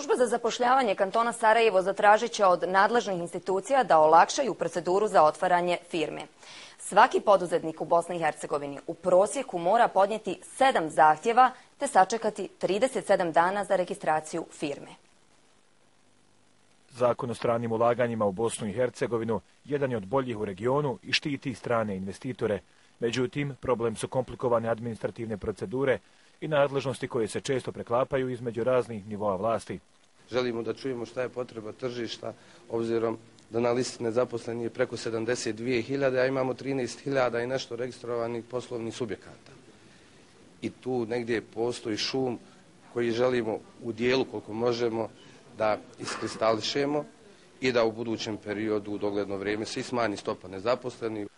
Služba za zapošljavanje kantona Sarajevo zatražit će od nadležnih institucija da olakšaju proceduru za otvaranje firme. Svaki poduzetnik u Bosni i Hercegovini u prosjeku mora podnijeti 7 zahtjeva te sačekati 37 dana za registraciju firme. Zakon o stranim ulaganjima u Bosnu i Hercegovinu jedan je od boljih u regionu i štiti strane investitore. Međutim, problem su komplikovane administrativne procedure i nadležnosti koje se često preklapaju između raznih nivoa vlasti. Želimo da čujemo šta je potreba tržišta, obzirom da na listi nezaposleni je preko 72.000, a imamo 13.000 i nešto registrovanih poslovnih subjekata. I tu negdje postoji šum koji želimo u dijelu koliko možemo da iskristališemo i da u budućem periodu u dogledno vrijeme svi smanji stopa nezaposlenih.